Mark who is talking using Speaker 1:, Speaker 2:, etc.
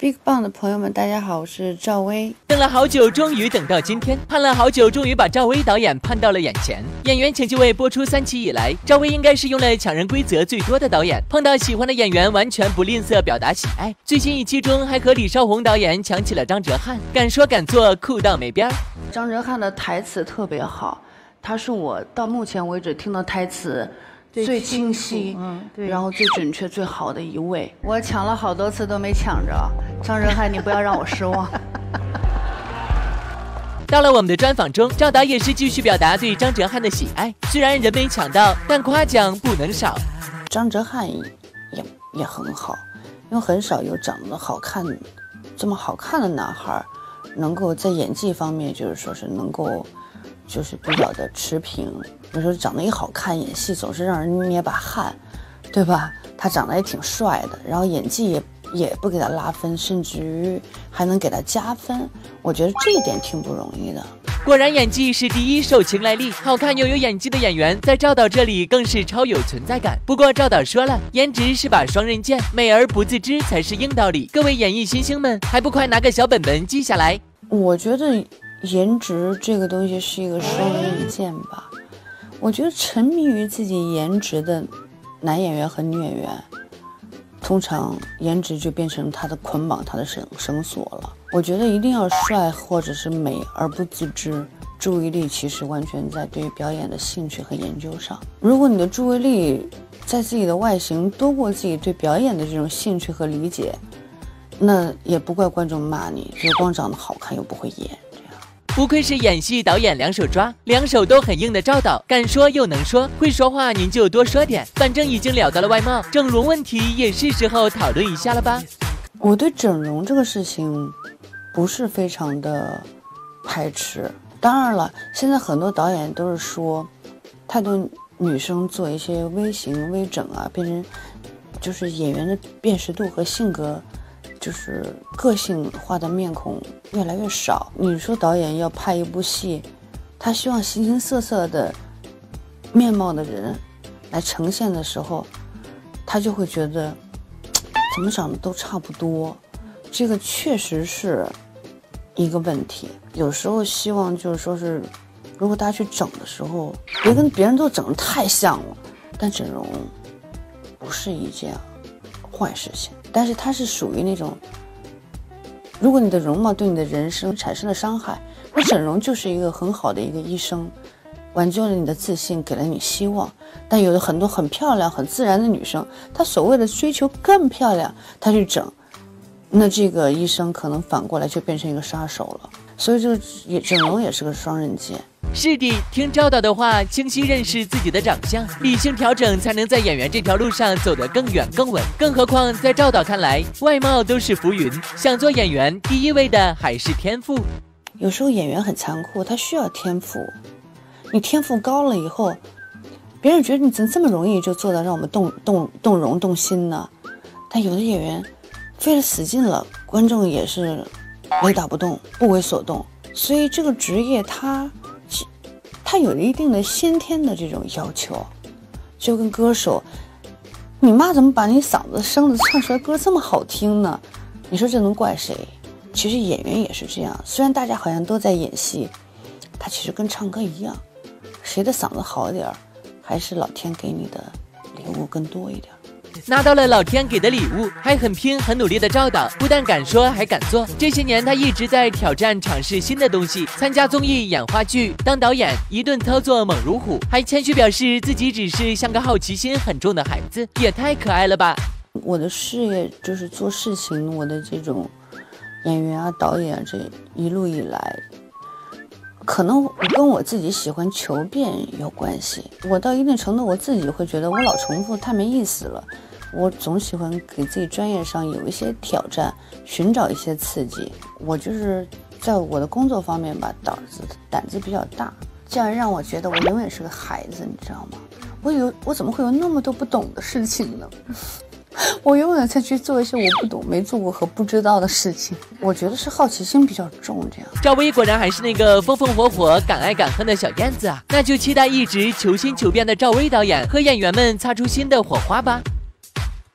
Speaker 1: Big Bang 的朋友们，大家好，我是赵薇。
Speaker 2: 等了好久，终于等到今天；盼了好久，终于把赵薇导演盼到了眼前。演员请就位播出三期以来，赵薇应该是用了抢人规则最多的导演。碰到喜欢的演员，完全不吝啬表达喜爱。最新一期中，还和李少红导演抢起了张哲瀚，敢说敢做，酷到没边儿。
Speaker 1: 张哲瀚的台词特别好，他是我到目前为止听到台词。最清晰，嗯，对，然后最准确、最好的一位，我抢了好多次都没抢着。张哲瀚，你不要让我失望。
Speaker 2: 到了我们的专访中，赵导也是继续表达对张哲瀚的喜爱。虽然人没抢到，但夸奖不能少。
Speaker 1: 张哲瀚也也很好，因为很少有长得好看、这么好看的男孩，能够在演技方面，就是说是能够。就是比较的持平，有时候长得一好看，演戏总是让人捏把汗，对吧？他长得也挺帅的，然后演技也也不给他拉分，甚至于还能给他加分。我觉得这一点挺不容易的。
Speaker 2: 果然演技是第一，受青睐力，好看又有演技的演员在赵导这里更是超有存在感。不过赵导说了，颜值是把双刃剑，美而不自知才是硬道理。各位演艺新星们，还不快拿个小本本记下来？
Speaker 1: 我觉得。颜值这个东西是一个双刃剑吧？我觉得沉迷于自己颜值的男演员和女演员，通常颜值就变成他的捆绑，他的绳绳索了。我觉得一定要帅或者是美而不自知，注意力其实完全在对于表演的兴趣和研究上。如果你的注意力在自己的外形多过自己对表演的这种兴趣和理解，那也不怪观众骂你，就光长得好看又不会演。
Speaker 2: 不愧是演戏导演两手抓，两手都很硬的赵导，敢说又能说，会说话您就多说点。反正已经聊到了外貌，整容问题也是时候讨论一下了吧？
Speaker 1: 我对整容这个事情不是非常的排斥。当然了，现在很多导演都是说，太多女生做一些微型微整啊，变成就是演员的辨识度和性格。就是个性化的面孔越来越少。你说导演要拍一部戏，他希望形形色色的面貌的人来呈现的时候，他就会觉得怎么长得都差不多。这个确实是一个问题。有时候希望就是说是，如果大家去整的时候，别跟别人都整的太像了。但整容不是一件坏事情。但是它是属于那种，如果你的容貌对你的人生产生了伤害，那整容就是一个很好的一个医生，挽救了你的自信，给了你希望。但有的很多很漂亮、很自然的女生，她所谓的追求更漂亮，她去整，那这个医生可能反过来就变成一个杀手了。所以这个也整容也是个双刃剑。
Speaker 2: 是的，听赵导的话，清晰认识自己的长相，理性调整，才能在演员这条路上走得更远更稳。更何况在赵导看来，外貌都是浮云，想做演员，第一位的还是天赋。
Speaker 1: 有时候演员很残酷，他需要天赋。你天赋高了以后，别人觉得你怎么这么容易就做到让我们动动动容动心呢？但有的演员费了死劲了，观众也是雷打不动，不为所动。所以这个职业它，它有一定的先天的这种要求，就跟歌手，你妈怎么把你嗓子生的唱出来歌这么好听呢？你说这能怪谁？其实演员也是这样，虽然大家好像都在演戏，他其实跟唱歌一样，谁的嗓子好一点，还是老天给你的礼物更多一点。
Speaker 2: 拿到了老天给的礼物，还很拼很努力的赵导，不但敢说还敢做。这些年他一直在挑战尝试新的东西，参加综艺、演话剧、当导演，一顿操作猛如虎，还谦虚表示自己只是像个好奇心很重的孩子，也太可爱了吧！
Speaker 1: 我的事业就是做事情，我的这种演员啊、导演啊，这一路以来，可能跟我自己喜欢求变有关系。我到一定程度，我自己会觉得我老重复太没意思了。我总喜欢给自己专业上有一些挑战，寻找一些刺激。我就是在我的工作方面吧，胆子胆子比较大，这样让我觉得我永远是个孩子，你知道吗？我有我怎么会有那么多不懂的事情呢？我永远在去做一些我不懂、没做过和不知道的事情。我觉得是好奇心比较重，这样。
Speaker 2: 赵薇果然还是那个风风火火、敢爱敢恨的小燕子啊！那就期待一直求新求变的赵薇导演和演员们擦出新的火花吧。